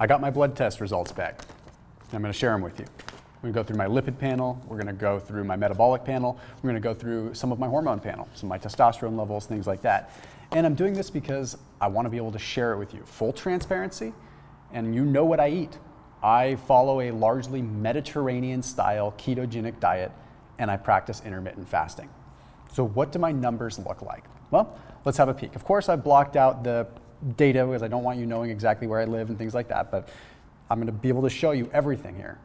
I got my blood test results back. I'm going to share them with you. We're going to go through my lipid panel. We're going to go through my metabolic panel. We're going to go through some of my hormone panel, of my testosterone levels, things like that. And I'm doing this because I want to be able to share it with you. Full transparency, and you know what I eat. I follow a largely Mediterranean style ketogenic diet, and I practice intermittent fasting. So, what do my numbers look like? Well, let's have a peek. Of course, I blocked out the data because I don't want you knowing exactly where I live and things like that, but I'm going to be able to show you everything here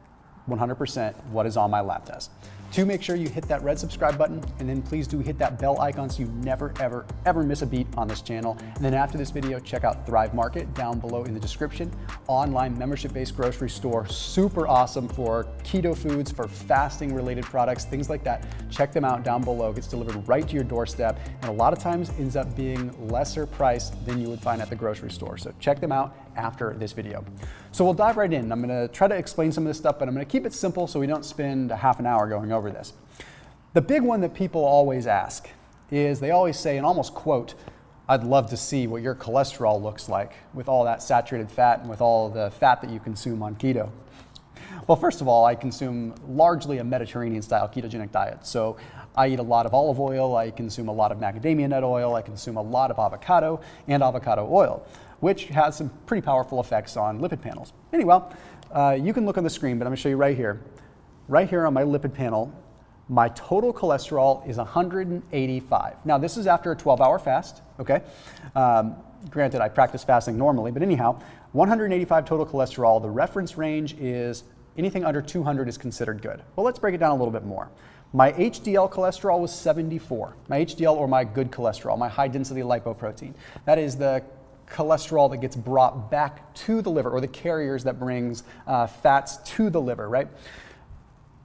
100% what is on my lab test. To make sure you hit that red subscribe button and then please do hit that bell icon so you never, ever, ever miss a beat on this channel. And then after this video, check out Thrive Market down below in the description. Online membership-based grocery store, super awesome for keto foods, for fasting related products, things like that. Check them out down below. Gets delivered right to your doorstep and a lot of times ends up being lesser priced than you would find at the grocery store. So check them out after this video. So we'll dive right in. I'm gonna try to explain some of this stuff, but I'm gonna keep it simple so we don't spend a half an hour going over this. The big one that people always ask is they always say and almost quote, I'd love to see what your cholesterol looks like with all that saturated fat and with all the fat that you consume on keto. Well, first of all, I consume largely a Mediterranean style ketogenic diet. So I eat a lot of olive oil, I consume a lot of macadamia nut oil, I consume a lot of avocado and avocado oil which has some pretty powerful effects on lipid panels. Anyway, uh, you can look on the screen, but I'm going to show you right here. Right here on my lipid panel, my total cholesterol is 185. Now, this is after a 12 hour fast, okay? Um, granted, I practice fasting normally, but anyhow, 185 total cholesterol. The reference range is anything under 200 is considered good. Well, let's break it down a little bit more. My HDL cholesterol was 74. My HDL or my good cholesterol, my high density lipoprotein. That is the cholesterol that gets brought back to the liver or the carriers that brings uh, fats to the liver, right?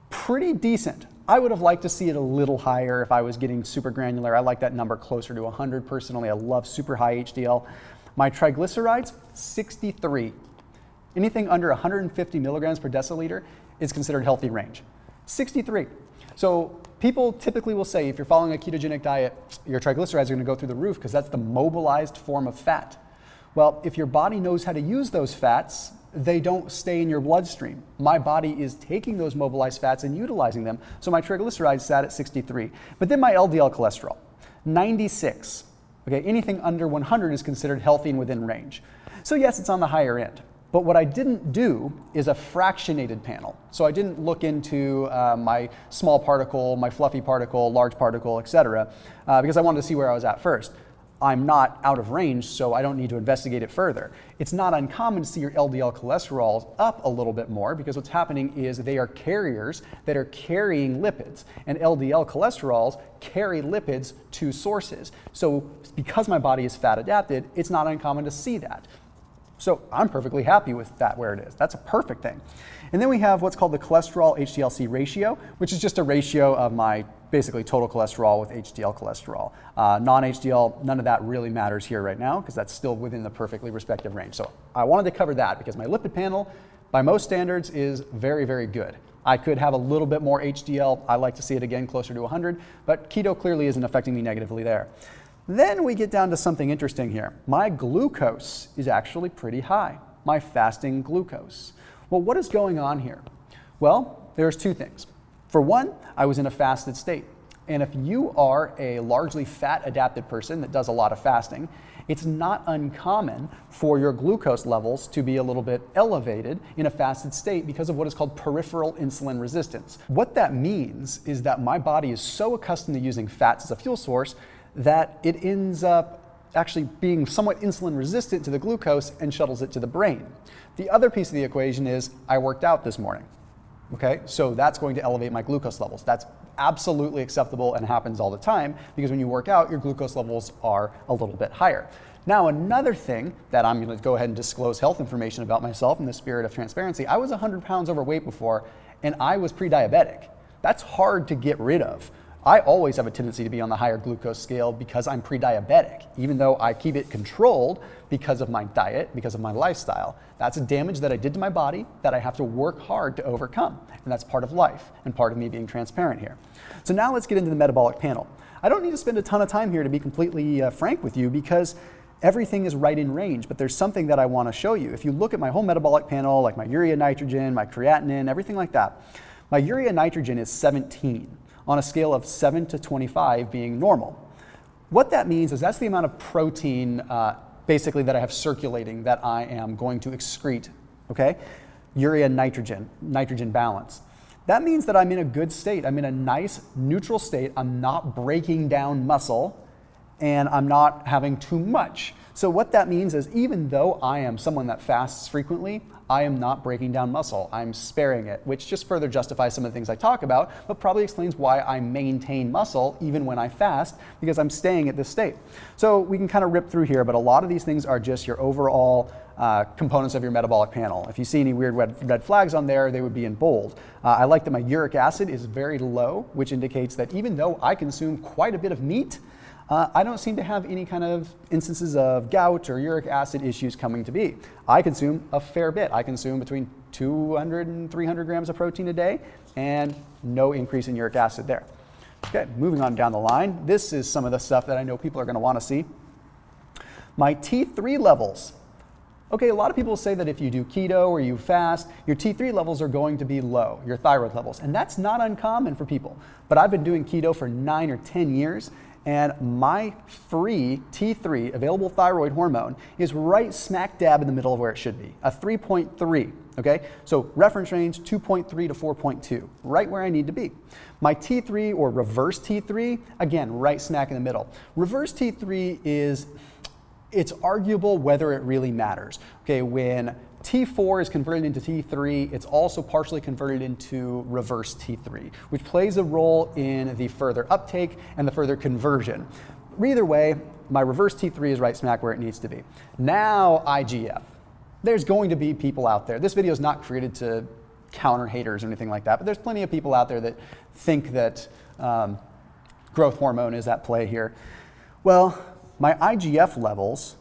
Pretty decent. I would have liked to see it a little higher if I was getting super granular. I like that number closer to 100 personally. I love super high HDL. My triglycerides, 63. Anything under 150 milligrams per deciliter is considered healthy range. 63. So people typically will say if you're following a ketogenic diet, your triglycerides are going to go through the roof because that's the mobilized form of fat. Well, if your body knows how to use those fats, they don't stay in your bloodstream. My body is taking those mobilized fats and utilizing them. So my triglycerides sat at 63. But then my LDL cholesterol, 96. Okay, anything under 100 is considered healthy and within range. So yes, it's on the higher end. But what I didn't do is a fractionated panel. So I didn't look into uh, my small particle, my fluffy particle, large particle, et cetera, uh, because I wanted to see where I was at first. I'm not out of range, so I don't need to investigate it further. It's not uncommon to see your LDL cholesterol up a little bit more because what's happening is they are carriers that are carrying lipids, and LDL cholesterols carry lipids to sources. So, because my body is fat adapted, it's not uncommon to see that. So, I'm perfectly happy with that where it is. That's a perfect thing. And then we have what's called the cholesterol HDLC ratio, which is just a ratio of my basically total cholesterol with HDL cholesterol. Uh, Non-HDL, none of that really matters here right now because that's still within the perfectly respective range. So I wanted to cover that because my lipid panel, by most standards, is very, very good. I could have a little bit more HDL. I like to see it again closer to 100, but keto clearly isn't affecting me negatively there. Then we get down to something interesting here. My glucose is actually pretty high, my fasting glucose. Well, what is going on here? Well, there's two things. For one, I was in a fasted state. And if you are a largely fat adapted person that does a lot of fasting, it's not uncommon for your glucose levels to be a little bit elevated in a fasted state because of what is called peripheral insulin resistance. What that means is that my body is so accustomed to using fats as a fuel source that it ends up actually being somewhat insulin resistant to the glucose and shuttles it to the brain. The other piece of the equation is I worked out this morning. Okay, so that's going to elevate my glucose levels. That's absolutely acceptable and happens all the time because when you work out, your glucose levels are a little bit higher. Now, another thing that I'm going to go ahead and disclose health information about myself in the spirit of transparency I was 100 pounds overweight before and I was pre diabetic. That's hard to get rid of. I always have a tendency to be on the higher glucose scale because I'm pre diabetic, even though I keep it controlled because of my diet, because of my lifestyle. That's a damage that I did to my body that I have to work hard to overcome. And that's part of life and part of me being transparent here. So now let's get into the metabolic panel. I don't need to spend a ton of time here to be completely uh, frank with you because everything is right in range, but there's something that I want to show you. If you look at my whole metabolic panel, like my urea nitrogen, my creatinine, everything like that, my urea nitrogen is 17 on a scale of 7 to 25 being normal. What that means is that's the amount of protein uh, basically that I have circulating that I am going to excrete, okay? Urea nitrogen, nitrogen balance. That means that I'm in a good state. I'm in a nice neutral state. I'm not breaking down muscle and I'm not having too much. So what that means is even though I am someone that fasts frequently, I am not breaking down muscle. I'm sparing it, which just further justifies some of the things I talk about, but probably explains why I maintain muscle even when I fast, because I'm staying at this state. So we can kind of rip through here, but a lot of these things are just your overall uh, components of your metabolic panel. If you see any weird red, red flags on there, they would be in bold. Uh, I like that my uric acid is very low, which indicates that even though I consume quite a bit of meat, uh, I don't seem to have any kind of instances of gout or uric acid issues coming to be. I consume a fair bit. I consume between 200 and 300 grams of protein a day and no increase in uric acid there. Okay, moving on down the line. This is some of the stuff that I know people are going to want to see. My T3 levels. Okay, a lot of people say that if you do keto or you fast, your T3 levels are going to be low, your thyroid levels. And that's not uncommon for people. But I've been doing keto for nine or 10 years, and my free T3 available thyroid hormone is right smack dab in the middle of where it should be, a 3.3. Okay, so reference range 2.3 to 4.2, right where I need to be. My T3 or reverse T3, again, right smack in the middle. Reverse T3 is, it's arguable whether it really matters. Okay, when T4 is converted into T3. It's also partially converted into reverse T3, which plays a role in the further uptake and the further conversion. Either way, my reverse T3 is right smack where it needs to be. Now IGF. There's going to be people out there. This video is not created to counter haters or anything like that, but there's plenty of people out there that think that um, growth hormone is at play here. Well, my IGF levels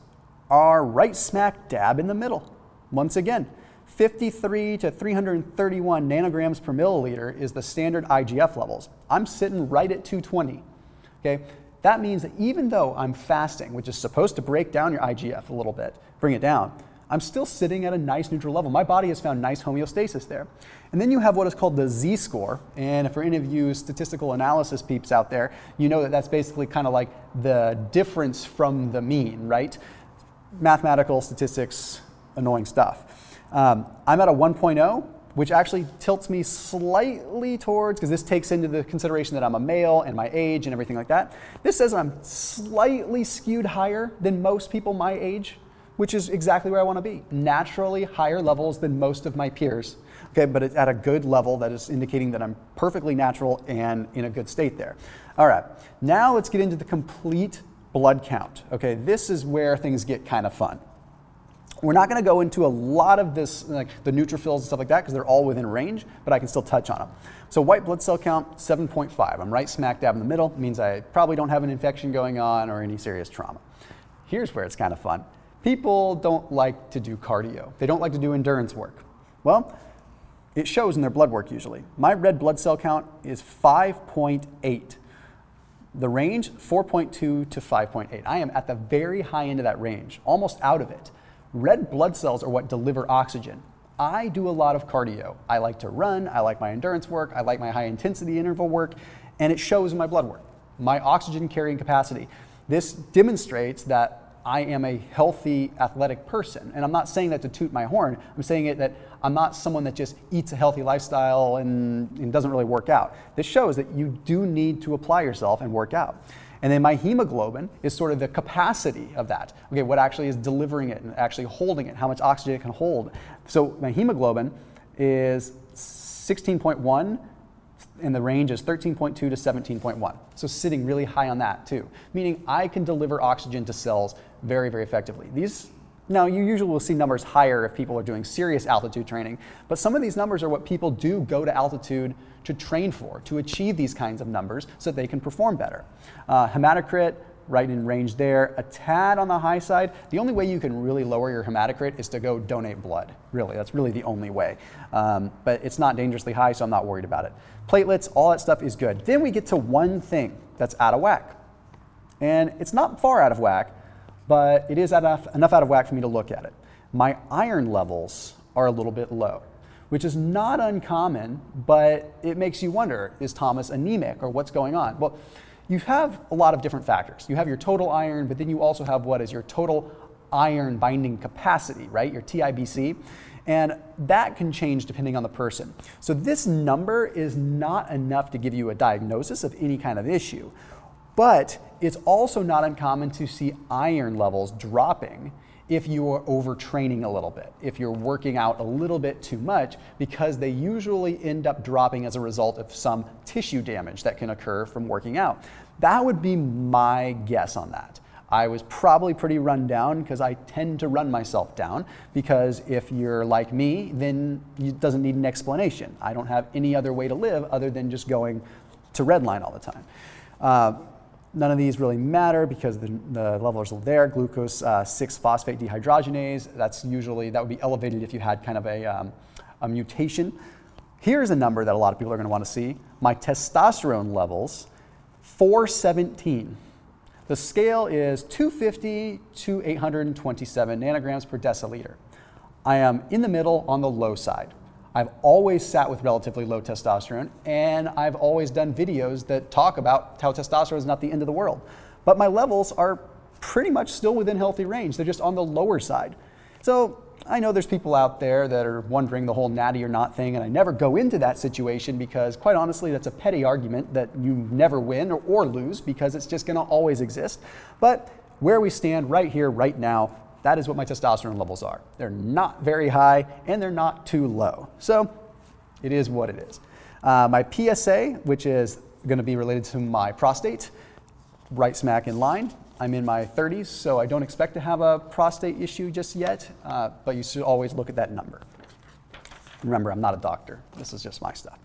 are right smack dab in the middle. Once again, 53 to 331 nanograms per milliliter is the standard IGF levels. I'm sitting right at 220. Okay? That means that even though I'm fasting, which is supposed to break down your IGF a little bit, bring it down, I'm still sitting at a nice neutral level. My body has found nice homeostasis there. And then you have what is called the Z score. And for any of you statistical analysis peeps out there, you know that that's basically kind of like the difference from the mean, right? Mathematical statistics, annoying stuff. Um, I'm at a 1.0, which actually tilts me slightly towards, because this takes into the consideration that I'm a male and my age and everything like that. This says I'm slightly skewed higher than most people my age, which is exactly where I want to be. Naturally higher levels than most of my peers. Okay, but it's at a good level that is indicating that I'm perfectly natural and in a good state there. All right, now let's get into the complete blood count. Okay, this is where things get kind of fun. We're not going to go into a lot of this, like the neutrophils and stuff like that, because they're all within range, but I can still touch on them. So white blood cell count, 7.5. I'm right smack dab in the middle. Means I probably don't have an infection going on or any serious trauma. Here's where it's kind of fun. People don't like to do cardio. They don't like to do endurance work. Well, it shows in their blood work usually. My red blood cell count is 5.8. The range, 4.2 to 5.8. I am at the very high end of that range, almost out of it. Red blood cells are what deliver oxygen. I do a lot of cardio. I like to run, I like my endurance work, I like my high intensity interval work, and it shows in my blood work, my oxygen carrying capacity. This demonstrates that I am a healthy athletic person. And I'm not saying that to toot my horn. I'm saying it that I'm not someone that just eats a healthy lifestyle and, and doesn't really work out. This shows that you do need to apply yourself and work out. And then my hemoglobin is sort of the capacity of that. Okay, what actually is delivering it and actually holding it, how much oxygen it can hold. So my hemoglobin is 16.1 and the range is 13.2 to 17.1. So sitting really high on that too, meaning I can deliver oxygen to cells very, very effectively. These now, you usually will see numbers higher if people are doing serious altitude training, but some of these numbers are what people do go to altitude to train for, to achieve these kinds of numbers so that they can perform better. Uh, hematocrit, right in range there, a tad on the high side. The only way you can really lower your hematocrit is to go donate blood, really. That's really the only way. Um, but it's not dangerously high, so I'm not worried about it. Platelets, all that stuff is good. Then we get to one thing that's out of whack. And it's not far out of whack, but it is enough, enough out of whack for me to look at it. My iron levels are a little bit low, which is not uncommon, but it makes you wonder, is Thomas anemic or what's going on? Well, you have a lot of different factors. You have your total iron, but then you also have what is your total iron binding capacity, right? Your TIBC. And that can change depending on the person. So this number is not enough to give you a diagnosis of any kind of issue. But it's also not uncommon to see iron levels dropping if you are overtraining a little bit, if you're working out a little bit too much, because they usually end up dropping as a result of some tissue damage that can occur from working out. That would be my guess on that. I was probably pretty run down because I tend to run myself down because if you're like me, then it doesn't need an explanation. I don't have any other way to live other than just going to redline all the time. Uh, none of these really matter because the, the levels are there. Glucose uh, 6-phosphate dehydrogenase, that's usually, that would be elevated if you had kind of a, um, a mutation. Here's a number that a lot of people are gonna wanna see. My testosterone levels, 417. The scale is 250 to 827 nanograms per deciliter. I am in the middle on the low side. I've always sat with relatively low testosterone, and I've always done videos that talk about how testosterone is not the end of the world. But my levels are pretty much still within healthy range. They're just on the lower side. So I know there's people out there that are wondering the whole natty or not thing, and I never go into that situation because, quite honestly, that's a petty argument that you never win or, or lose because it's just going to always exist. But where we stand right here, right now, that is what my testosterone levels are. They're not very high and they're not too low. So it is what it is. Uh, my PSA, which is going to be related to my prostate, right smack in line. I'm in my 30s, so I don't expect to have a prostate issue just yet, uh, but you should always look at that number. Remember, I'm not a doctor. This is just my stuff.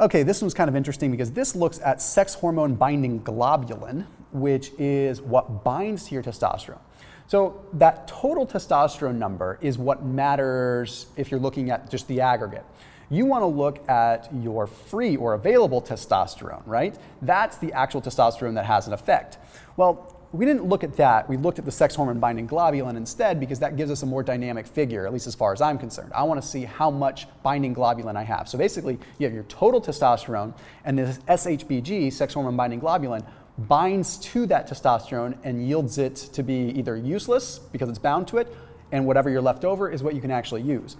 Okay, this one's kind of interesting because this looks at sex hormone binding globulin, which is what binds to your testosterone. So that total testosterone number is what matters if you're looking at just the aggregate. You want to look at your free or available testosterone, right? That's the actual testosterone that has an effect. Well, we didn't look at that. We looked at the sex hormone binding globulin instead because that gives us a more dynamic figure, at least as far as I'm concerned. I want to see how much binding globulin I have. So basically, you have your total testosterone, and this SHBG, sex hormone binding globulin, binds to that testosterone and yields it to be either useless because it's bound to it, and whatever you're left over is what you can actually use.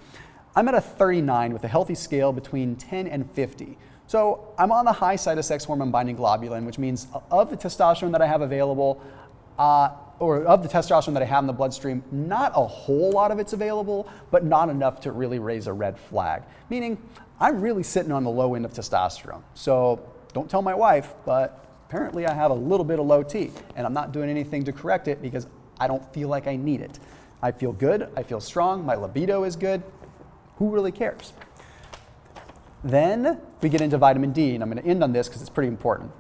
I'm at a 39 with a healthy scale between 10 and 50. So I'm on the high side of sex hormone binding globulin, which means of the testosterone that I have available, uh, or of the testosterone that I have in the bloodstream, not a whole lot of it's available, but not enough to really raise a red flag. Meaning, I'm really sitting on the low end of testosterone. So don't tell my wife, but apparently I have a little bit of low T, and I'm not doing anything to correct it because I don't feel like I need it. I feel good, I feel strong, my libido is good. Who really cares? Then we get into vitamin D, and I'm going to end on this because it's pretty important.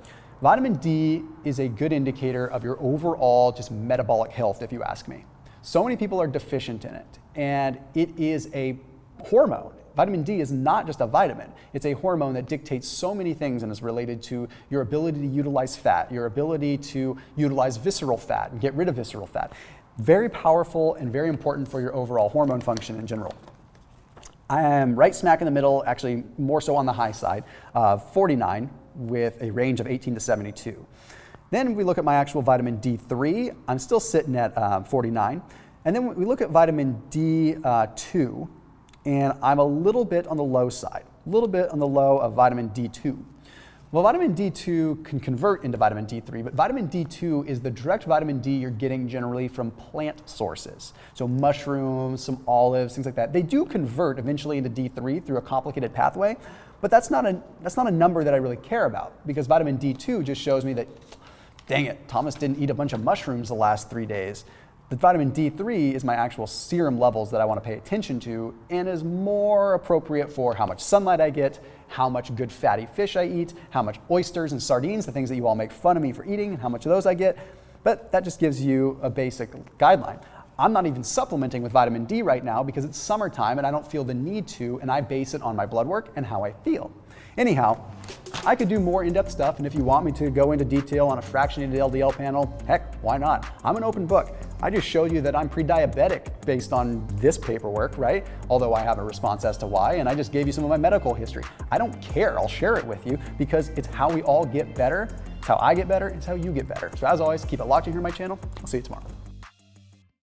Vitamin D is a good indicator of your overall just metabolic health, if you ask me. So many people are deficient in it, and it is a hormone. Vitamin D is not just a vitamin, it's a hormone that dictates so many things and is related to your ability to utilize fat, your ability to utilize visceral fat and get rid of visceral fat. Very powerful and very important for your overall hormone function in general. I am right smack in the middle, actually more so on the high side, uh, 49 with a range of 18 to 72. Then we look at my actual vitamin D3. I'm still sitting at uh, 49. And then we look at vitamin D2, uh, and I'm a little bit on the low side, a little bit on the low of vitamin D2. Well, vitamin D2 can convert into vitamin D3, but vitamin D2 is the direct vitamin D you're getting generally from plant sources. So mushrooms, some olives, things like that. They do convert eventually into D3 through a complicated pathway, but that's not a, that's not a number that I really care about because vitamin D2 just shows me that, dang it, Thomas didn't eat a bunch of mushrooms the last three days. The vitamin D3 is my actual serum levels that I want to pay attention to and is more appropriate for how much sunlight I get, how much good fatty fish I eat, how much oysters and sardines, the things that you all make fun of me for eating, and how much of those I get. But that just gives you a basic guideline. I'm not even supplementing with vitamin D right now because it's summertime and I don't feel the need to, and I base it on my blood work and how I feel. Anyhow, I could do more in-depth stuff, and if you want me to go into detail on a fractionated LDL panel, heck, why not? I'm an open book. I just showed you that I'm pre-diabetic based on this paperwork, right? Although I have a response as to why, and I just gave you some of my medical history. I don't care, I'll share it with you because it's how we all get better. It's how I get better, it's how you get better. So as always, keep it locked in here on my channel. I'll see you tomorrow.